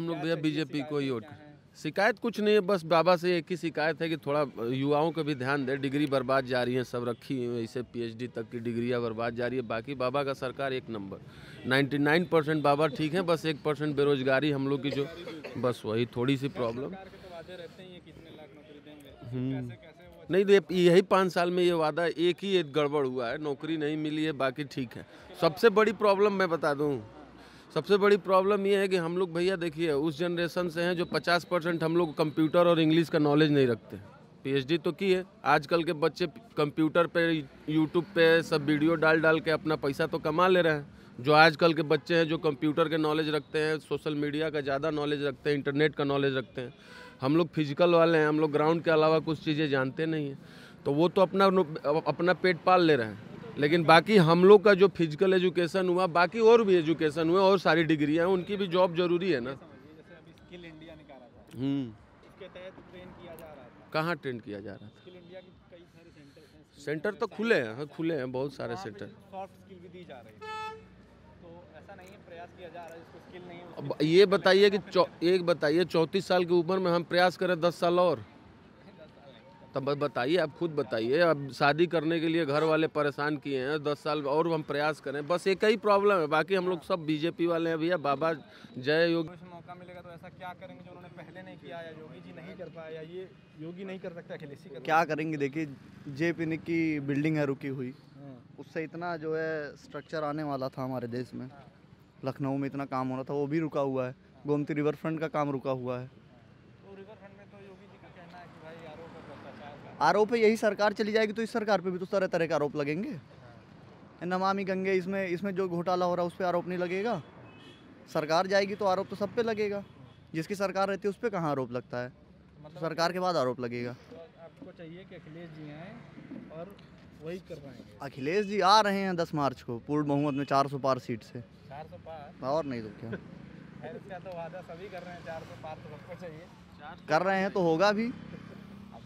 हम लोग भैया बीजेपी को ही वोट शिकायत कुछ नहीं है बस बाबा से एक ही शिकायत है कि थोड़ा युवाओं को भी ध्यान दे डिग्री बर्बाद जा रही है सब रखी हुई ऐसे पीएचडी तक की डिग्रियाँ बर्बाद जा रही है बाकी बाबा का सरकार एक नंबर। 99 परसेंट बाबा ठीक है बस एक परसेंट बेरोजगारी हम लोग की जो बस वही थोड़ी सी प्रॉब्लम। हम्म। नहीं ये- यही पाँच साल में ये वादा एक ही एक गड़बड़ हुआ है नौकरी नहीं मिली है बाकी ठीक है। सबसे बड़ी प्रॉब्लम मैं बता दूँ सबसे बड़ी प्रॉब्लम ये है कि हम लोग भैया देखिए, उस जनरेशन से हैं जो 50 परसेंट हम लोग कंप्यूटर और इंग्लिश का नॉलेज नहीं रखते पीएचडी तो की है। आजकल के बच्चे कंप्यूटर पे यूट्यूब पे सब वीडियो डाल डाल के अपना पैसा तो कमा ले रहे हैं। जो आजकल के बच्चे हैं जो कंप्यूटर के नॉलेज रखते हैं सोशल मीडिया का ज़्यादा नॉलेज रखते हैं इंटरनेट का नॉलेज रखते हैं। हम लोग फ़िज़िकल वाले हैं, हम लोग ग्राउंड के अलावा कुछ चीज़ें जानते नहीं हैं। तो वो तो अपना अपना पेट पाल ले रहे हैं। लेकिन बाकी हम लोग का जो फ़िज़िकल एजुकेशन हुआ बाकी और भी एजुकेशन हुए और सारी डिग्रियाँ हैं उनकी भी जॉब ज़रूरी है ना? था। हम्म। उसके तहत ट्रेन किया जा रहा था। कहाँ ट्रेंड किया जा रहा था? सेंटर तो खुले हैं हाँ खुले हैं बहुत सारे सेंटर है। तो अब ये बताइए कि एक बताइए चौंतीस साल की उम्र में हम प्रयास करें दस साल और? तब बताइए आप खुद बताइए। अब शादी करने के लिए घर वाले परेशान किए हैं दस साल और हम प्रयास करें। बस एक ही प्रॉब्लम है बाकी हम लोग सब बीजेपी वाले हैं भैया बाबा जय योगी। मौका मिलेगा तो ऐसा क्या करेंगे जो उन्होंने पहले नहीं किया या योगी जी नहीं कर पाया या ये योगी नहीं कर सकता अखिलेश कर क्या करेंगे? देखिए जे पिनिक की बिल्डिंग है रुकी हुई। हाँ, उससे इतना जो है स्ट्रक्चर आने वाला था हमारे देश में। लखनऊ में इतना काम हो रहा था वो भी रुका हुआ है। गोमती रिवर फ्रंट का काम रुका हुआ है तो रिवर फ्रंट में तो योगी जी का कहना है कि भाई आरोप है भ्रष्टाचार का आरोप है यही सरकार चली जाएगी तो इस सरकार पे भी तो तरह तरह के आरोप लगेंगे। नमामि गंगे इसमें इसमें जो घोटाला हो रहा है उस पर आरोप नहीं लगेगा। सरकार जाएगी तो आरोप तो सब पे लगेगा। जिसकी सरकार रहती है उस पर कहाँ आरोप लगता है? मतलब सरकार के बाद आरोप लगेगा। तो आपको चाहिए कि अखिलेश जी आए और वही कर पाएँगे अखिलेश जी आ रहे हैं दस मार्च को पूर्ण बहुमत में चार सौ पार सीट से। चार सौ पार? और नहीं तो क्या? तो वादा सभी कर रहे हैं चार सौ पार तो सबको चाहिए। कर रहे हैं तो होगा भी।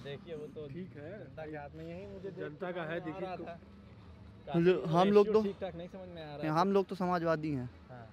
देखिए वो तो ठीक है। जनता के हाथ में यही मुझे जनता का है देखिए हम लोग तो- ठीक ठाक नहीं समझ में आ रहा है हम लोग तो समाजवादी हैं। हाँ।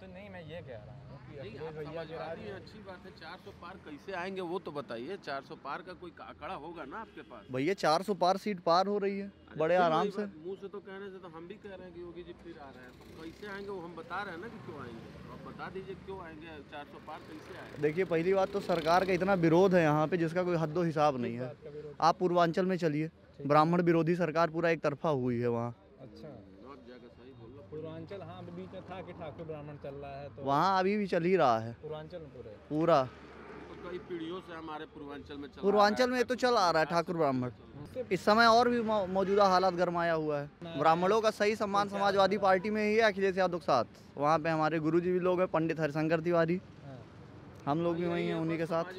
तो नहीं मैं ये कह रहा हूँ। नहीं, हैं, अच्छी बात है चार सौ पार कैसे आएँगे वो तो बताइए चार सौ पार का कोई आंकड़ा होगा ना आपके पास? भैया चार सौ पार सीट पार हो रही है बड़े आराम से। मुँह से तो कहने से तो हम भी कह रहे हैं कि योगी जी फिर आ रहे हैं। तो कैसे आएँगे वो हम बता रहे हैं ना कि क्यों आएँगे? तो आप बता दीजिए क्यों आएँगे चार सौ पार कैसे आएँगे देखिए पहली बात तो सरकार का इतना विरोध है यहाँ पे जिसका कोई हद्दो हिसाब नहीं है। आप पूर्वांचल में चलिए ब्राह्मण विरोधी सरकार पूरा एक तरफा हुई है वहाँ अच्छा आप जाकर सही बोल रहे हो। पूर्वांचल हाँ अभी बीच में था कि ठाकुर ब्राह्मण चल रहा है तो वहाँ अभी भी चल ही रहा है। पूर्वांचल में पूरे। पूरा। तो कई पीढ़ियों से हमारे पूर्वांचल में पूर्वांचल में तो चल आ रहा है ठाकुर ब्राह्मण। इस समय और भी मौजूदा हालात गरमाया हुआ है। ब्राह्मणों का सही सम्मान समाजवादी पार्टी में ही है अखिलेश यादव के साथ। वहाँ पे हमारे गुरुजी भी लोग हैं पंडित हरिशंकर तिवारी। हाँ। हम लोग भी वहीं हैं उन्हीं के साथ। आ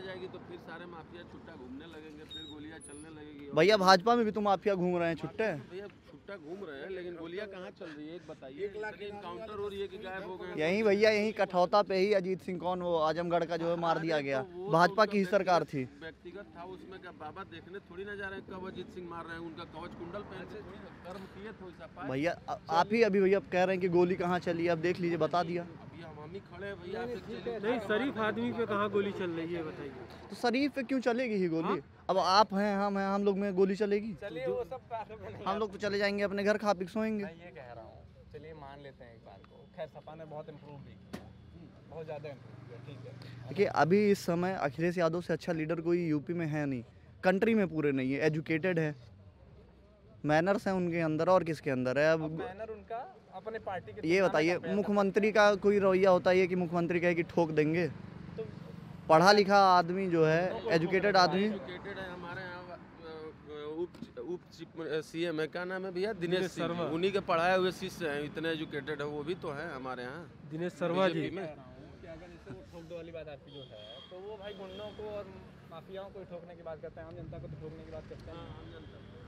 जाएगी तो फिर सारे माफिया छुट्टा घूमने लगेंगे फिर गोलियाँ चलने लगेगी। भैया भाजपा में भी तो माफिया घूम रहे हैं छुट्टे भैया छुट्टा घूम रहे हैं लेकिन गोलियाँ कहाँ चल रही है एक बताइए। इनकाउंटर हो रही है कि गायब हो गए? यहीं भैया यहीं कठौता पे ही अजीत सिंह कौन वो? आजमगढ़ का जो है मार दिया गया। तो तो भाजपा की ही सरकार थी। व्यक्तिगत- व्यक्तिगत था उसमें क्या बाबा देखने थोड़ी ना जा रहे हैं कब अजीत सिंह मार रहे हैं उनका कवच कुंडल पहन से कर्म किए थे भैया आप ही अभी भैया कह रहे हैं की गोली कहाँ चली अब देख लीजिए बता दिया। ही खड़े हैं भैया नहीं शरीफ आदमी पे कहाँ गोली चल रही है बताइए। तो शरीफ पे क्यों चलेगी ही गोली? अब आप हैं हम हैं हम लोग में गोली चलेगी। हम लोग तो चले जाएँगे अपने घर खा पी सोएँगे। ये कह रहा हूँ चलिए मान लेते हैं एक बार को। खैर सपा ने बहुत इम्प्रूव भी किया। बहुत ज़्यादा ठीक है। देखिए अभी इस समय अखिलेश यादव से अच्छा लीडर कोई यूपी में है नहीं कंट्री में पूरे नहीं है एजुकेटेड है। मैनर्स हैं उनके अंदर और किसके अंदर है? अब बैनर उनका अपने पार्टी के ये बताइए मुख्यमंत्री का कोई रवैया होता है कि मुख्यमंत्री कहे कि ठोक देंगे? तो पढ़ा लिखा आदमी जो है एजुकेटेड आदमी। एजुकेटेड है हमारे यहाँ उप उप सीएम है क्या नाम है भैया? दिनेश शर्मा। उन्हीं के पढ़ाए हुए शिष्य हैं इतने एजुकेटेड है वो भी तो है हमारे यहाँ। दिनेश शर्मा जी। में। कह रहा हूँ कि अगर जैसे वो ठोक दो वाली बात आपकी जो है तो वो भाई गुंडों को और माफियाओं को ठोकने की बात करते हैं आम जनता को तो ठोकने की बात करते हैं।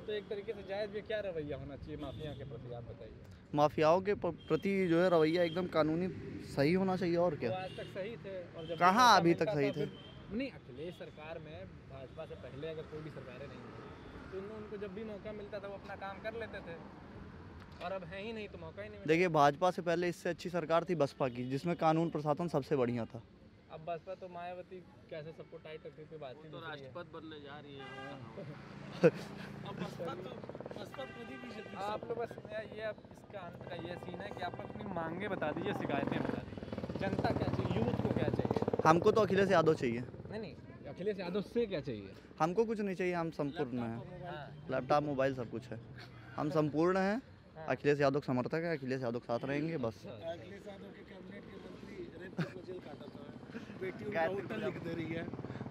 तो एक तरीके से जायज़ भी क्या रवैया होना चाहिए माफिया के प्रति आप बताइए। माफियाओं के प्रति जो है रवैया एकदम कानूनी सही होना चाहिए और क्या? आज तक सही थे और जब कहाँ अभी तक सही थे? नहीं अखिलेश सरकार में भाजपा से पहले अगर कोई भी सरकारें नहीं थी तो उनको उनको जब भी मौका मिलता था वो अपना काम कर लेते थे। और अब है ही नहीं तो मौका ही नहीं देखिए भाजपा से पहले इससे अच्छी सरकार थी बसपा की जिसमें कानून प्रशासन सबसे बढ़िया था। अब बसपा तो मायावती कैसे सबको टाइट रखती थी बात तो है। राष्ट्रपति बनने जा रही है। आप लोग बस ये अब इसका अंत का ये सीन है कि आप लोग अपनी मांगे बता दीजिए शिकायतें बता दीजिए। जनता क्या चाहिए यूथ को क्या चाहिए? हमको तो अखिलेश यादव चाहिए। नहीं नहीं अखिलेश यादव से क्या चाहिए? हमको कुछ नहीं चाहिए हम संपूर्ण हैं। हाँ। लैपटॉप मोबाइल सब कुछ है। हम संपूर्ण हैं। अखिलेश यादव समर्थक है अखिलेश यादव के साथ रहेंगे बस। लिख दे रही है।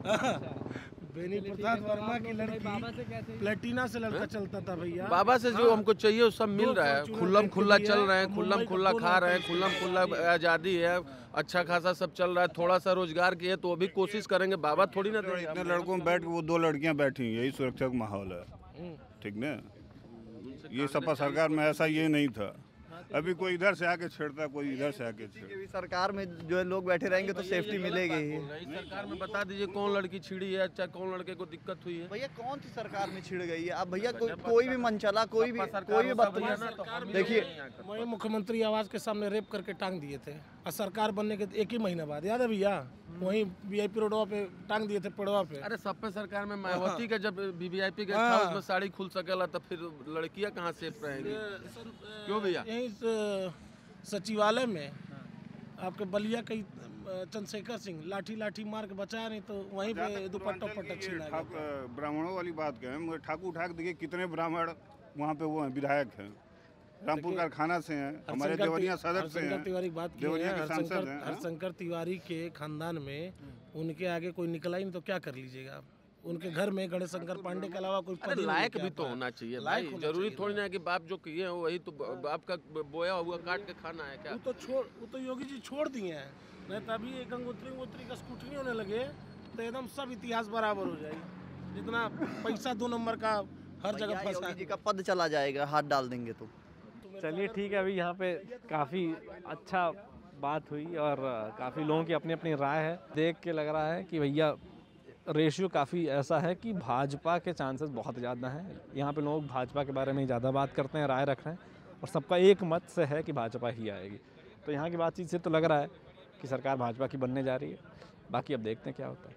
बेनी प्रसाद वर्मा की बाबा लड़की से प्लेटिना से लड़का चलता था भैया। बाबा से जो हमको चाहिए वो सब मिल रहा है। खुल्लम खुल्ला चल रहे हैं खुल्लम खुल्ला खा रहे हैं खुल्लम खुल्ला आज़ादी है अच्छा खासा सब चल रहा है थोड़ा सा रोज़गार की है तो अभी कोशिश करेंगे। बाबा थोड़ी ना देंगे। इतने लड़कों में बैठ के वो दो लड़कियाँ बैठी यही सुरक्षा का माहौल है। ठीक न? ये सपा सरकार में ऐसा ये नहीं था। अभी कोई इधर से आके छेड़ता कोई इधर से आके छेड़ता सरकार में जो है लोग बैठे रहेंगे तो सेफ्टी मिलेगी ही। सरकार में बता दीजिए कौन लड़की छिड़ी है अच्छा कौन लड़के को दिक्कत हुई है? भैया कौन सी सरकार में छिड़ गई है? अब भैया कोई कोई भी मन चला कोई भी कोई भी बदतमीज देखिए वही मुख्यमंत्री आवास के सामने रेप करके टांग दिए थे। और सरकार बनने के एक ही महीना बाद। याद है भैया? वहीं वीआईपी रोडवा पे टांग दिए थे पेड़वा पे। अरे सब पे सरकार में मायावती का जब वीवीआईपी गेस्ट हाउस में साड़ी खुल सकेला तो फिर लड़कियाँ कहाँ सेफ़ रहेंगी? क्यों भैया? यहीं स- सचिवालय में आपके बलिया कई चंद्रशेखर सिंह लाठी लाठी मार के बचाया नहीं तो वहीं पे दुपट्टा पट्टा छीना ब्राह्मणों वाली बात कहें मगर ठाकुर ठाक देखिए कितने ब्राह्मण वहाँ पे वो हैं विधायक हैं। रामपुर कारखाना से हैं हमारे देवरिया सदर से हैं तिवारी बात की है हरशंकर हैं, हाँ? हरशंकर तिवारी के खानदान में उनके आगे कोई निकला ही नहीं तो क्या कर लीजिएगा आप? उनके घर में गणेश शंकर पांडे के अलावा कोई ही लायक भी तो होना चाहिए लायक ज़रूरी थोड़ी ना कि बाप जो किए हैं वही तो बाप का बोया हुआ काट के खाना है क्या? वो तो छोड़ वो तो योगी जी छोड़ दिए हैं। नहीं तो अभी एक गंगोत्री गंगोत्री का स्कूटनी होने लगे तो एकदम सब इतिहास बराबर हो जाएगी। जितना पैसा दो नंबर का हर जगह फंसा जी का पद चला जाएगा हाथ डाल देंगे तो। चलिए ठीक है अभी यहाँ पे काफ़ी अच्छा बात हुई और काफ़ी लोगों की अपनी अपनी राय है। देख के लग रहा है कि भैया रेशियो काफ़ी ऐसा है कि भाजपा के चांसेस बहुत ज़्यादा हैं। यहाँ पे लोग भाजपा के बारे में ज़्यादा बात करते हैं, राय रख रहे हैं और सबका एक मत से है कि भाजपा ही आएगी। तो यहाँ की बातचीत से तो लग रहा है कि सरकार भाजपा की बनने जा रही है। बाकी अब देखते हैं क्या होता है।